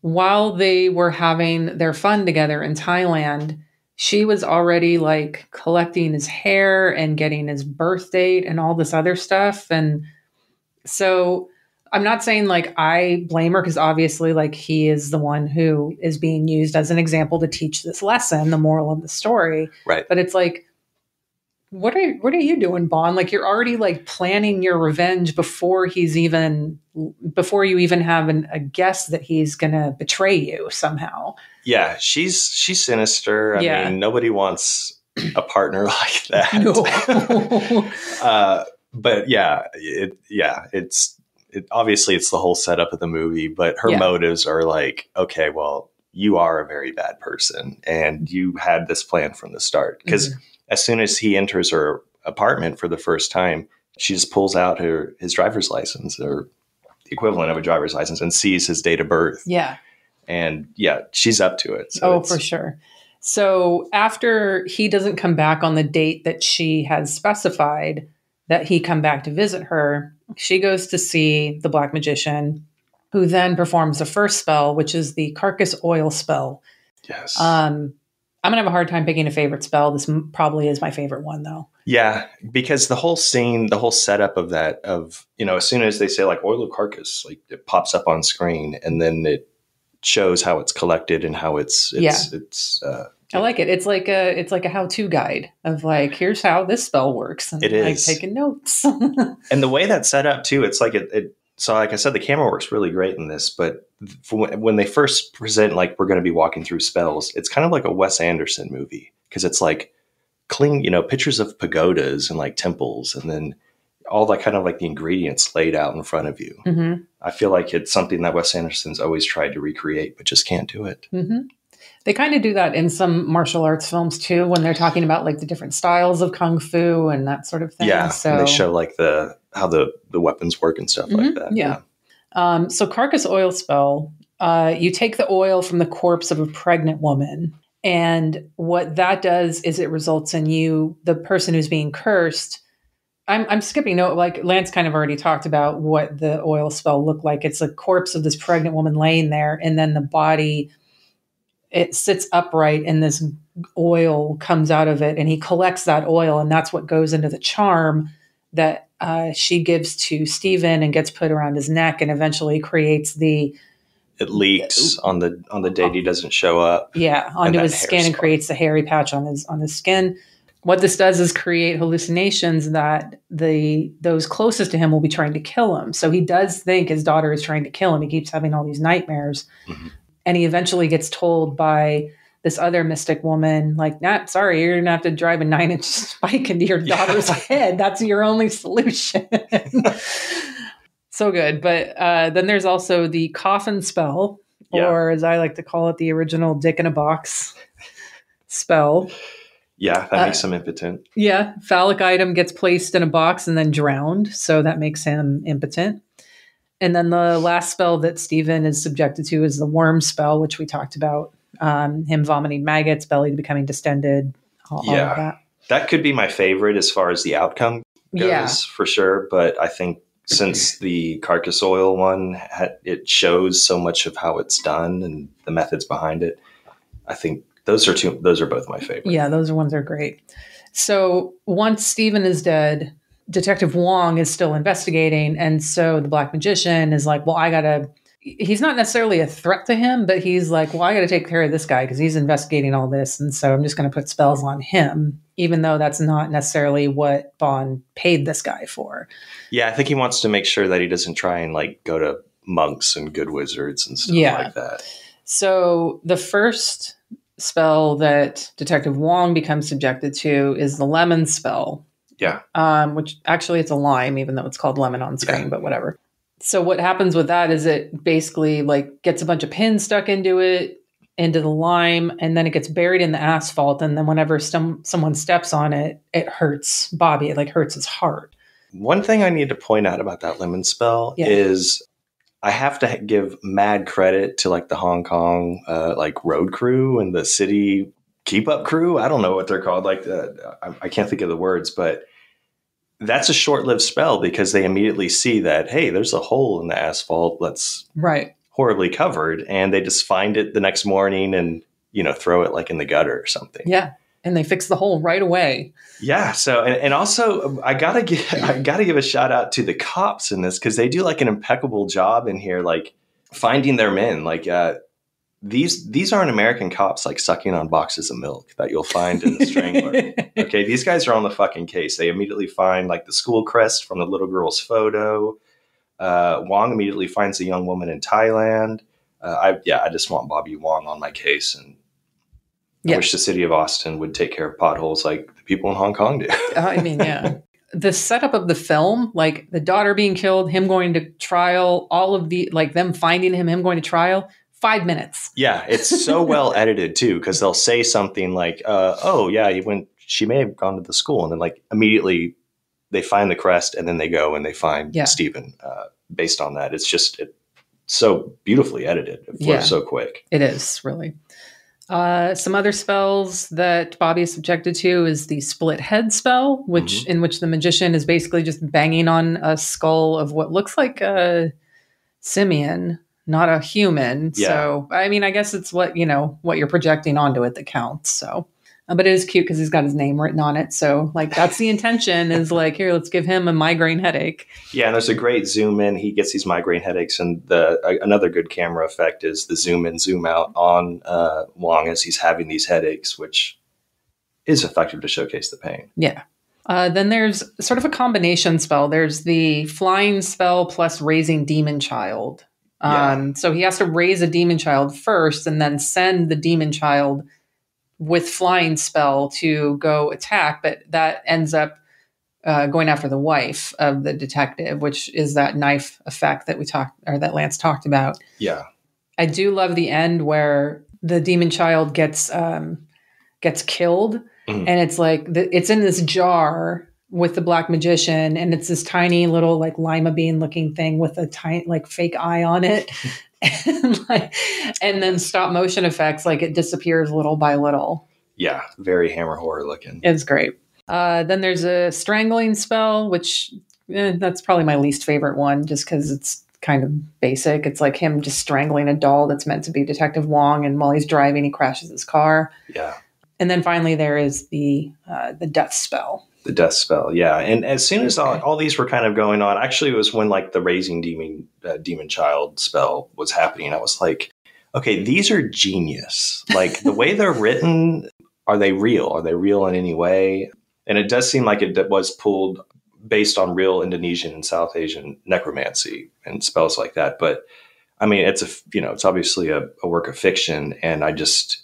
while they were having their fun together in Thailand, she was already like collecting his hair and getting his birth date and all this other stuff and so I'm not saying like I blame her because obviously like he is the one who is being used as an example to teach this lesson, the moral of the story. Right. But it's like, what are what are you doing, Bond? Like you're already like planning your revenge before he's even before you even have an, a guess that he's gonna betray you somehow. Yeah, she's she's sinister. I Yeah. mean, nobody wants a partner like that. No. uh, but yeah, it yeah, it's it, obviously it's the whole setup of the movie. But her Yeah. motives are like, okay, well, you are a very bad person, and you had this plan from the start. Because Mm-hmm. As soon as he enters her apartment for the first time, she just pulls out her his driver's license or the equivalent of a driver's license and sees his date of birth. yeah. And yeah, she's up to it. So oh, for sure. So after he doesn't come back on the date that she has specified that he come back to visit her, she goes to see the black magician, who then performs the first spell, which is the carcass oil spell. Yes. Um, I'm gonna have a hard time picking a favorite spell. This m- probably is my favorite one, though. Yeah, because the whole scene, the whole setup of that, of you know, as soon as they say like oil of carcass, like it pops up on screen, and then it shows how it's collected and how it's it's it's uh, I like it. It's like a it's like a how to guide of like here's how this spell works. And It like taking notes. and the way that's set up too it's like it, it so like i said the camera works really great in this but when, they first present like we're going to be walking through spells it's kind of like a wes anderson movie because it's like cling you know pictures of pagodas and like temples and then all that kind of like the ingredients laid out in front of you. Hmm i feel like it's something that wes anderson's always tried to recreate but just can't do it. Hmm They kind of do that in some martial arts films too, when they're talking about like the different styles of kung fu and that sort of thing. yeah so they show like the how the the weapons work and stuff like Mhm, that yeah. Um, so carcass oil spell, uh, you take the oil from the corpse of a pregnant woman, and what that does is it results in you, the person who's being cursed. I'm, I'm skipping note, like Lance kind of already talked about what the oil spell looked like. It's a corpse of this pregnant woman laying there, and then the body it sits upright, and this oil comes out of it, and he collects that oil, and that's what goes into the charm that uh, she gives to Stephen and gets put around his neck and eventually creates the it leaks on the on the date he doesn't show up yeah onto his skin and creates a hairy patch on his on his skin. What this does is create hallucinations that the those closest to him will be trying to kill him. So he does think his daughter is trying to kill him. He keeps having all these nightmares, Mhm. And he eventually gets told by this other mystic woman, like, "Nah, sorry, you're gonna have to drive a nine inch spike into your Yeah. daughter's head. That's your only solution." so good. But uh, then there's also the coffin spell, Yeah. or as I like to call it, the original dick in a box spell. Yeah, that Uh, makes him impotent. Yeah, phallic item gets placed in a box and then drowned, so that makes him impotent. And then the last spell that Stephen is subjected to is the worm spell, which we talked about. Um, him vomiting maggots, belly becoming distended, all, all Yeah. of that. That could be my favorite as far as the outcome goes, Yeah, for sure. But I think since the carcass oil one, it shows so much of how it's done and the methods behind it. I think those are two. Those are both my favorite. yeah, those ones are great. So once Stephen is dead, Detective Wong is still investigating, and so the Black Magician is like, "Well, I gotta." He's not necessarily a threat to him, but he's like, "Well, I got to take care of this guy because he's investigating all this, and so I'm just going to put spells on him, even though that's not necessarily what Bond paid this guy for." Yeah, I think he wants to make sure that he doesn't try and like go to monks and good wizards and stuff Yeah. like that. So the first spell that Detective Wong becomes subjected to is the lemon spell. Yeah. Um, which actually it's a lime, even though it's called lemon on screen, Yeah. but whatever. So what happens with that is it basically like gets a bunch of pins stuck into it, into the lime, and then it gets buried in the asphalt. And then whenever some someone steps on it, it hurts Bobby. It like hurts his heart. One thing I need to point out about that lemon spell Yeah. is I have to give mad credit to like the Hong Kong uh, like road crew and the city keep up crew. I don't know what they're called. Like the, I, I can't think of the words, but that's a short lived spell because they immediately see that hey, there's a hole in the asphalt that's Right. horribly covered, and they just find it the next morning and you know throw it like in the gutter or something. Yeah. And they fix the hole right away. Yeah. So, and, and also, I gotta give I gotta give a shout out to the cops in this because they do like an impeccable job in here, like finding their men. Like uh, these these aren't American cops like sucking on boxes of milk that you'll find in the Strangler. okay, these guys are on the fucking case. They immediately find like the school crest from the little girl's photo. Uh, Wong immediately finds the young woman in Thailand. Uh, I yeah, I just want Bobby Wong on my case, and I wish the city of Austin would take care of potholes like the people in Hong Kong do. I mean, yeah. The setup of the film, like the daughter being killed, him going to trial, all of the like them finding him, him going to trial, five minutes. Yeah, it's so well edited too because they'll say something like, uh, "Oh yeah, he went. She may have gone to the school," and then like immediately they find the crest, and then they go and they find Yeah. Stephen. Uh, based on that, it's just it, so beautifully edited. It Yeah. so quick. It is really. Uh, some other spells that Bobby is subjected to is the split head spell, which in which the magician is basically just banging on a skull of what looks like a simian, not a human. Yeah. So I mean, I guess it's what you know what you're projecting onto it that counts. So Uh, But it is cute because he's got his name written on it. So like that's the intention is like here, let's give him a migraine headache. Yeah, and there's a great zoom in. He gets these migraine headaches, and the a, another good camera effect is the zoom in, zoom out on uh, Wong as he's having these headaches, which is effective to showcase the pain. Yeah. Uh, then there's sort of a combination spell. There's the flying spell plus raising demon child. Um, So he has to raise a demon child first and then send the demon child with flying spell to go attack. But that ends up uh, going after the wife of the detective, which is that knife effect that we talked or that Lance talked about. Yeah, I do love the end where the demon child gets um, gets killed, Mhm. and it's like the, it's in this jar with the black magician, and it's this tiny little like lima bean looking thing with a tiny like fake eye on it, and like and then stop motion effects like it disappears little by little. yeah, very hammer horror looking. It's great. Uh, then there's a strangling spell, which eh, that's probably my least favorite one, just because it's kind of basic. It's like him just strangling a doll that's meant to be Detective Wong, and while he's driving, he crashes his car. Yeah, And then finally, there is the uh, the death spell. The death spell. Yeah, and as soon as all, all these were kind of going on, actually, it was when like the raising demon uh, demon child spell was happening. I was like, okay, these are genius. Like the way they're written, are they real? Are they real in any way? And it does seem like it was pulled based on real Indonesian and South Asian necromancy and spells like that. But I mean, it's a you know, it's obviously a, a work of fiction, and I just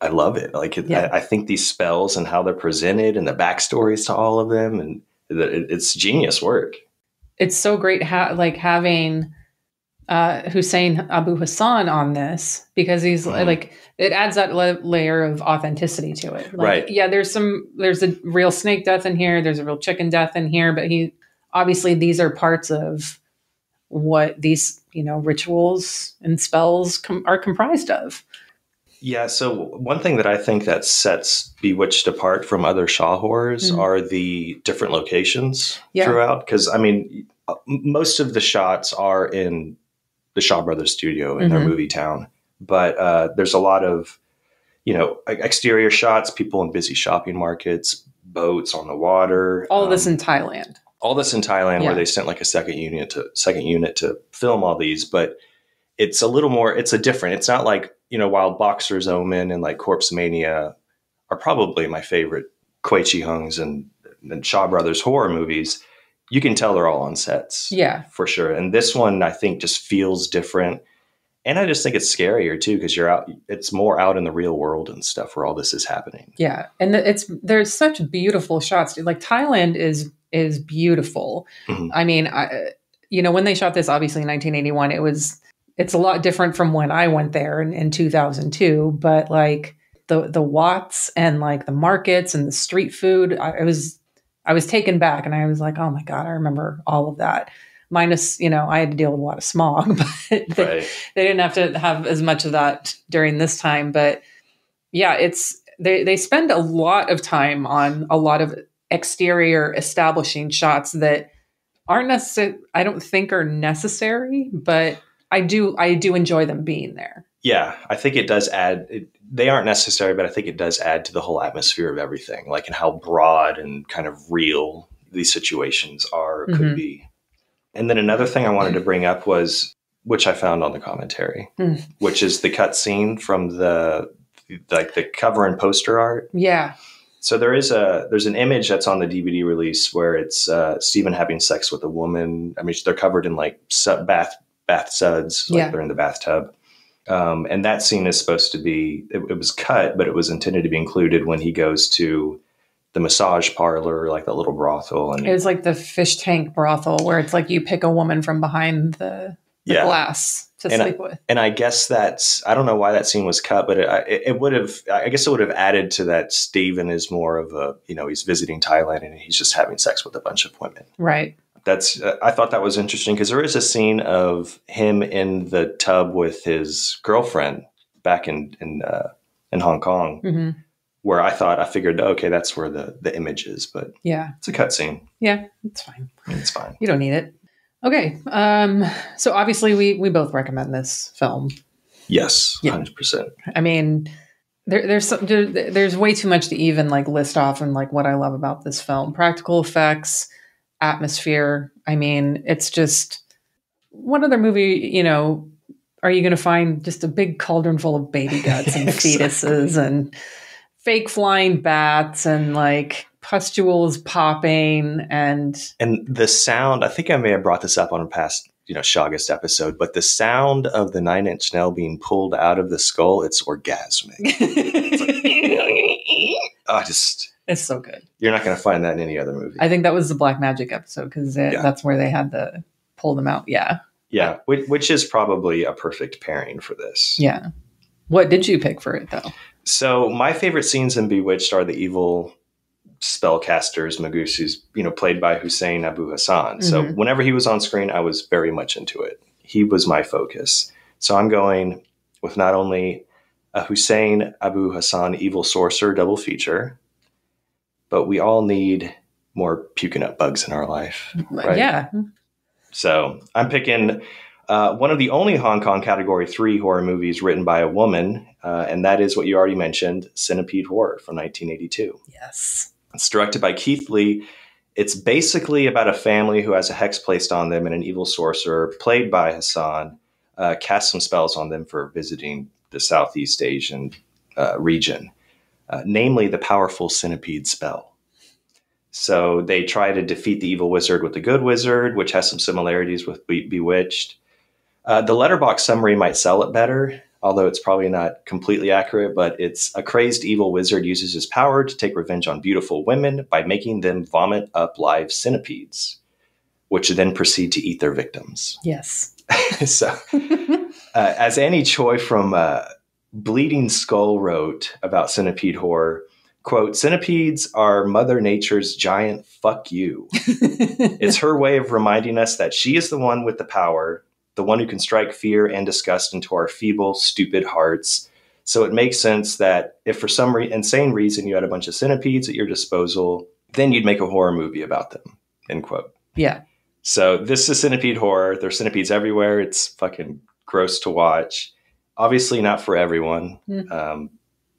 I love it. Like it, Yeah. I, I think these spells and how they're presented and the backstories to all of them, and that it, it's genius work. It's so great, ha- like having uh, Hussein Abu Hassan on this because he's Mhm. like it adds that la- layer of authenticity to it. Like, Right. Yeah, there's some there's a real snake death in here. There's a real chicken death in here, but he obviously these are parts of what these you know rituals and spells com- are comprised of. Yeah. So one thing that I think that sets Bewitched apart from other Shaw horrors Mhm. are the different locations Yeah. throughout. Because I mean, uh, most of the shots are in the Shaw Brothers studio in their Mhm. movie town, but uh, there's a lot of you know exterior shots, people in busy shopping markets, boats on the water. All of this um, in Thailand. all this in Thailand Yeah. where they sent like a second unit to second unit to film all these, but it's a little more it's a different. It's not like, you know, Wild Boxers Omen and like Corpse Mania are probably my favorite Chi Hung's and, and Shaw Brothers horror movies. You can tell they're all on sets. Yeah, For sure. And this one I think just feels different. And I just think it's scarier too because you're out it's more out in the real world and stuff where all this is happening. yeah, and it's there's such beautiful shots. Like Thailand is is beautiful. Mhm. I mean, I, you know, when they shot this, obviously in 1981, it was it's a lot different from when I went there in, in 2002. But like the the Wats and like the markets and the street food, I, I was I was taken back, and I was like, oh my god, I remember all of that. Minus, you know, I had to deal with a lot of smog, but they, Right. they didn't have to have as much of that during this time. But yeah, it's they they spend a lot of time on a lot of exterior establishing shots that aren't necessary I don't think are necessary, but I do I do enjoy them being there. Yeah, I think it does add. It, they aren't necessary, but I think it does add to the whole atmosphere of everything, like and how broad and kind of real these situations are Mhm. could be. And then another thing I wanted to bring up was, which I found on the commentary, Hmm. which is the cut scene from the like the cover and poster art. Yeah. So there is a there's an image that's on the DVD release where it's uh, Stephen having sex with a woman. I mean, they're covered in like bath bath suds, like Yeah. they're in the bathtub. Um, and that scene is supposed to be it, it was cut, but it was intended to be included when he goes to the massage parlor, like that little brothel, and It was like the fish tank brothel where it's like you pick a woman from behind the, the Yeah. glass to And I- sleep with. and I guess that's I don't know why that scene was cut, but it, it, it would have I guess it would have added to that. Stephen is more of a you know he's visiting Thailand and he's just having sex with a bunch of women. Right. That's uh, I thought that was interesting because there is a scene of him in the tub with his girlfriend back in in uh, in Hong Kong, hmm where I thought I figured okay that's where the the image is, but Yeah. it's a cut scene. Yeah. It's fine. It's fine. You don't need it. Okay. Um, so obviously we we both recommend this film. Yes, Yeah. hundred percent. I mean, there, there's some, there, there's way too much to even like list off and like what I love about this film. Practical effects, atmosphere. I mean, it's just what other movie, you know, are you going to find just a big cauldron full of baby guts and Exactly. fetuses and fake flying bats and like pustules popping and And the sound, I think I may have brought this up on a past, you know, Shawgust episode, but the sound of the nine inch nail being pulled out of the skull, it's orgasmic. I just, it's so good. you're not going to find that in any other movie. I think that was the Black Magic episode because Yeah. that's where they had to pull them out. Yeah. yeah, which, which is probably a perfect pairing for this. Yeah. What did you pick for it though? So my favorite scenes in Bewitched are the evil spellcasters Magus, who's you know played by Hussein Abu Hassan. So Mhm. whenever he was on screen, I was very much into it. He was my focus. So I'm going with not only a Hussein Abu Hassan evil sorcerer double feature, but we all need more puking up bugs in our life. Right. Yeah. So I'm picking uh, one of the only Hong Kong Category 3 horror movies written by a woman, uh, and that is what you already mentioned Centipede Horror from 1982. Yes. It's directed by Keith Lee. It's basically about a family who has a hex placed on them, and an evil sorcerer, played by Hassan, uh, casts some spells on them for visiting the Southeast Asian uh, region, uh, namely the powerful centipede spell. So they try to defeat the evil wizard with the good wizard, which has some similarities with Be- Bewitched. Uh, the Letterboxd summary might sell it better, although it's probably not completely accurate. But it's a crazed evil wizard uses his power to take revenge on beautiful women by making them vomit up live centipedes, which then proceed to eat their victims. Yes. so, uh, as Annie Choi from uh, Bleeding Skull wrote about centipede horror, quote, centipedes are Mother Nature's giant fuck you. It's her way of reminding us that she is the one with the power, the one who can strike fear and disgust into our feeble, stupid hearts. So it makes sense that if for some re- insane reason you had a bunch of centipedes at your disposal, then you'd make a horror movie about them. End quote. yeah. So this is centipede horror. There's centipedes everywhere. It's fucking gross to watch. Obviously not for everyone. Mm. Um,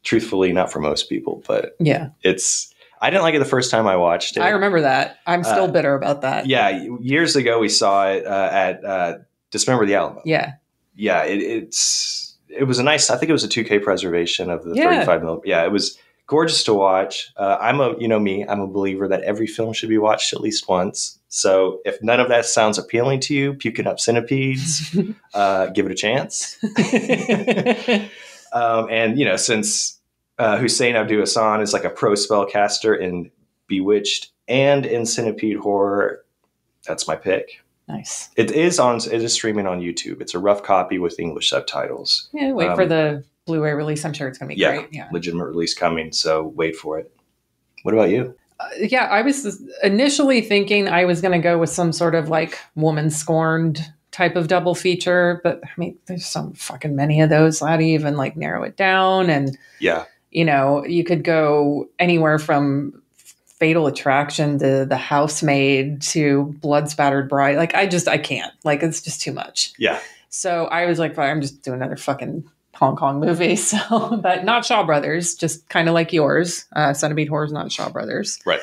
truthfully, not for most people, but Yeah. it's. I didn't like it the first time I watched it. I remember that. I'm still Uh, bitter about that. Yeah, years ago we saw it uh, at uh, Dismember the Alamo. Yeah. yeah, it, it's it was a nice. I think it was a 2K preservation of the Yeah. 35 mil. Yeah, it was gorgeous to watch. Uh, I'm a you know me. I'm a believer that every film should be watched at least once. So if none of that sounds appealing to you, puking up centipedes, uh, give it a chance. um, and you know, since uh, Hussein Abu Hassan is like a pro spellcaster in Bewitched and in Centipede Horror, that's my pick. nice. It is on. It is streaming on YouTube. It's a rough copy with English subtitles. Yeah. Wait Um, for the Blu-ray release. I'm sure it's gonna be Yeah. great. Yeah. Legitimate release coming. So wait for it. What about you? Uh, yeah. I was initially thinking I was gonna go with some sort of like woman scorned type of double feature, but I mean, there's some fucking many of those. How do you even like narrow it down? And Yeah, you know, you could go anywhere from Fatal Attraction to The Housemaid to Blood Spattered Bride. Like, I just, I can't. Like, it's just too much. yeah, So I was like, fine, I'm just doing another fucking Hong Kong movie. So, but not Shaw Brothers, just kind of like yours. Uh, Centipede Horror is not Shaw Brothers. right.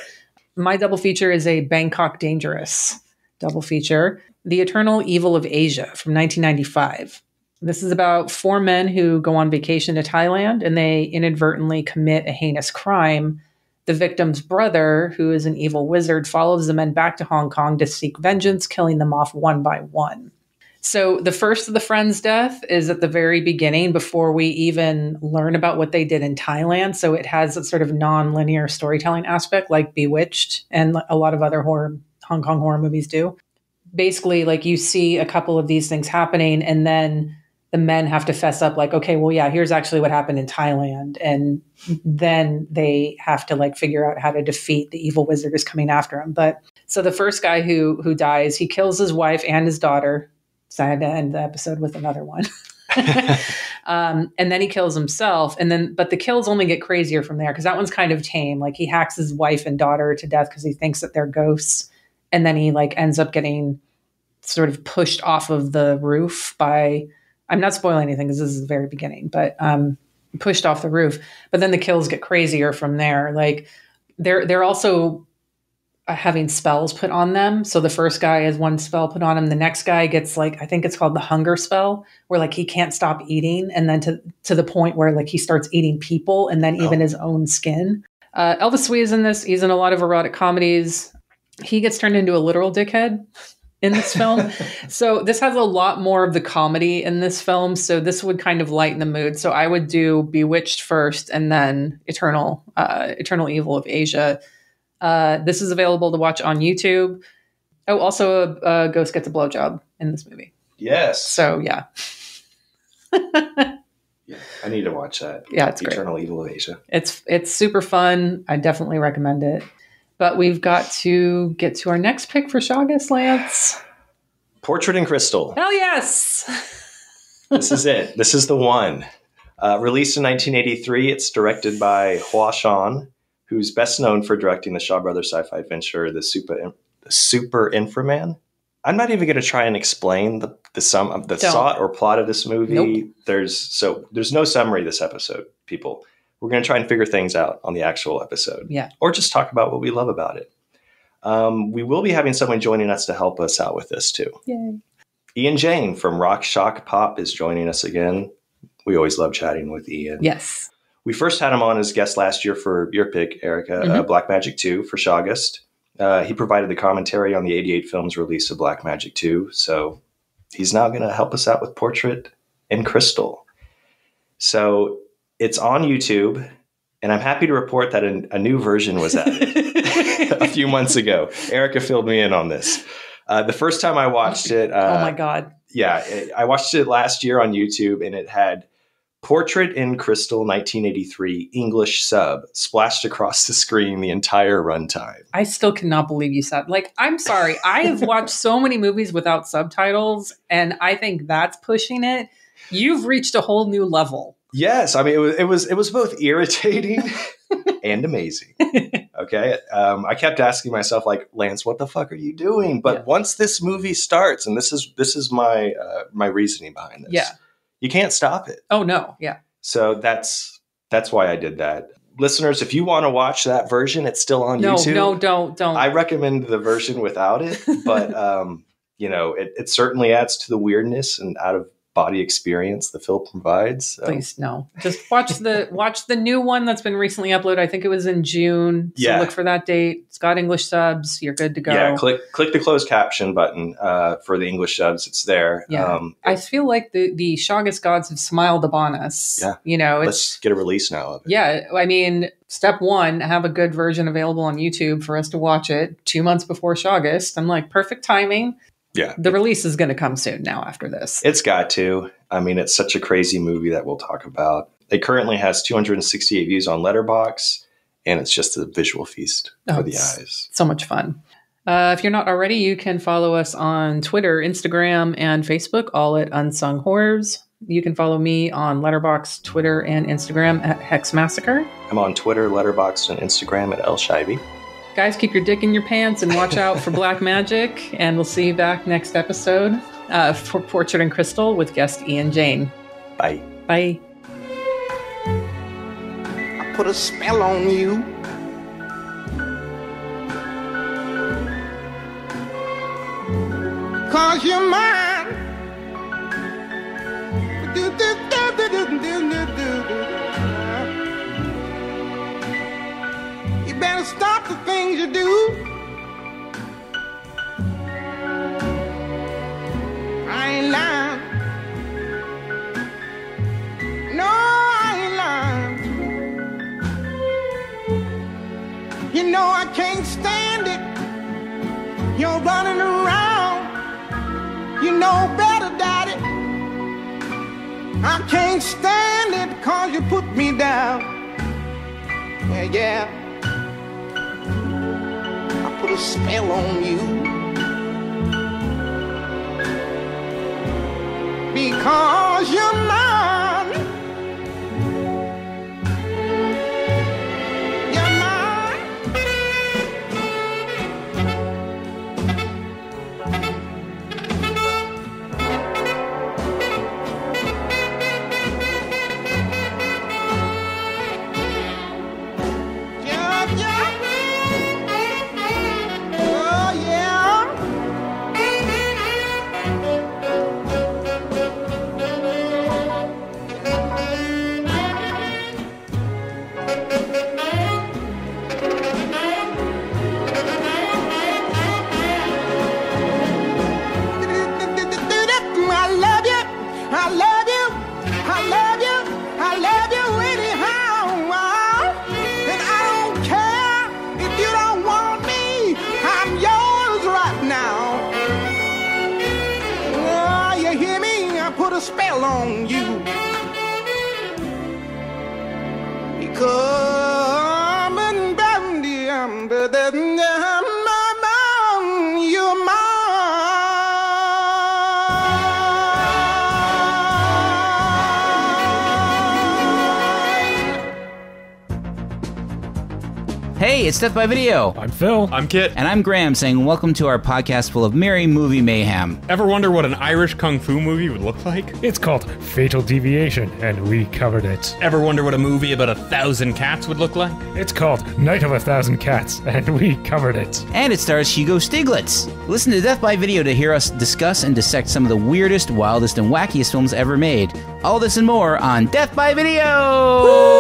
My double feature is a Bangkok Dangerous double feature The Eternal Evil of Asia from 1995. This is about four men who go on vacation to Thailand and they inadvertently commit a heinous crime. The victim's brother, who is an evil wizard, follows the men back to Hong Kong to seek vengeance, killing them off one by one. So the first of the friends' death is at the very beginning before we even learn about what they did in Thailand. So it has a sort of non-linear storytelling aspect like Bewitched and a lot of other horror Hong Kong horror movies do. Basically, like you see a couple of these things happening and then the men have to fess up like, okay, well, yeah, here's actually what happened in Thailand. And then they have to like figure out how to defeat the evil wizard who's coming after him. But so the first guy who who dies, he kills his wife and his daughter. So I had to end the episode with another one. um, and then he kills himself. And then, but the kills only get crazier from there because that one's kind of tame. Like he hacks his wife and daughter to death because he thinks that they're ghosts. And then he like ends up getting sort of pushed off of the roof by, I'm not spoiling anything because this is the very beginning, but um, pushed off the roof. But then the kills get crazier from there. Like they're they're also having spells put on them. So the first guy has one spell put on him. The next guy gets like I think it's called the hunger spell, where like he can't stop eating, and then to to the point where like he starts eating people, and then even Oh. his own skin. Uh, Elvis Tsui is in this. He's in a lot of erotic comedies. He gets turned into a literal dickhead in this film. so this has a lot more of the comedy in this film. So this would kind of lighten the mood. So I would do Bewitched first, and then Eternal uh, Eternal Evil of Asia. Uh, this is available to watch on YouTube. Oh, also a, ghost gets a blowjob in this movie. Yes. So yeah, yeah, I need to watch that. Yeah, it's great. Eternal Evil of Asia. it's it's super fun. I definitely recommend it. But we've got to get to our next pick for Shawgust, Lance. Portrait in Crystal. Hell yes! this is it. This is the one. Uh, released in 1983, it's directed by Hua Shan, who's best known for directing the Shaw Brothers sci-fi adventure, The Super the Super Inframan. I'm not even going to try and explain the the sum of the Don't. thought or plot of this movie. Nope. There's so there's no summary this episode, people. We're going to try and figure things out on the actual episode, Yeah. or just talk about what we love about it. Um, we will be having someone joining us to help us out with this too. Yay. Ian Jane from Rock Shock Pop is joining us again. We always love chatting with Ian. Yes. We first had him on as guest last year for your pick, Erica, uh, Mhm. Black Magic 2 for Shawgust. Uh, he provided the commentary on the 88 film's release of Black Magic 2. So he's now going to help us out with Portrait in Crystal. So it's on YouTube, and I'm happy to report that a, a new version was added a few months ago. Erica filled me in on this. Uh, the first time I watched it, uh, oh my god. yeah, it- I watched it last year on YouTube, and it had Portrait in Crystal 1983 English sub splashed across the screen the entire runtime. I still cannot believe you said like I'm sorry. I have watched so many movies without subtitles and I think that's pushing it. You've reached a whole new level. Yes, I mean it was it was it was both irritating and amazing. Okay, um, I kept asking myself like, Lance, what the fuck are you doing? But Yeah. once this movie starts, and this is this is my uh, my reasoning behind this. Yeah. You can't stop it. Oh no. Yeah. So that's that's why I did that. Listeners, if you want to watch that version, it's still on No, YouTube. no, don't don't. I recommend the version without it, but um, you know, it, it certainly adds to the weirdness and out of body experience the film provides. So, Please no. Just watch the watch the new one that's been recently uploaded. I think it was in June. So Yeah. look for that date. It's got English subs. You're good to go. Yeah, click click the closed caption button uh, for the English subs. It's there. Yeah. Um, I feel like the the Shawgust gods have smiled upon us. Yeah. You know, it's let's get a release now of it. Yeah, I mean, step one, have a good version available on YouTube for us to watch it two months before Shawgust. I'm like, perfect timing. Yeah. The release is going to come soon now after this. It's got to. I mean, it's such a crazy movie that we'll talk about. It currently has 268 views on Letterboxd, and it's just a visual feast Oh, for the eyes. So much fun. Uh, if you're not already, you can follow us on Twitter, Instagram, and Facebook, all at Unsung Horrors. You can follow me on Letterboxd, Twitter, and Instagram at Hex Massacre. I'm on Twitter, Letterboxd and Instagram at El Shivey. Guys, keep your dick in your pants and watch out for black magic. And we'll see you back next episode uh, for Portrait in Crystal with guest Ian Jane. Bye. Bye. I put a spell on you. Cause you're mine. You better stop the things you do. I ain't lying. No, I ain't lying. You know I can't stand it. You're running around. You know better, Daddy. I can't stand it cause you put me down. Yeah, yeah. Put a spell on you. Because you're mine. It's Death by Video. I'm Phil. I'm Kit. And I'm Graham saying welcome to our podcast full of merry movie mayhem. Ever wonder what an Irish kung fu movie would look like? It's called Fatal Deviation, and we covered it. Ever wonder what a movie about a thousand cats would look like? It's called Night of a Thousand Cats, and we covered it. And it stars Hugo Stiglitz. Listen to Death by Video to hear us discuss and dissect some of the weirdest, wildest, and wackiest films ever made. All this and more on Death by Video!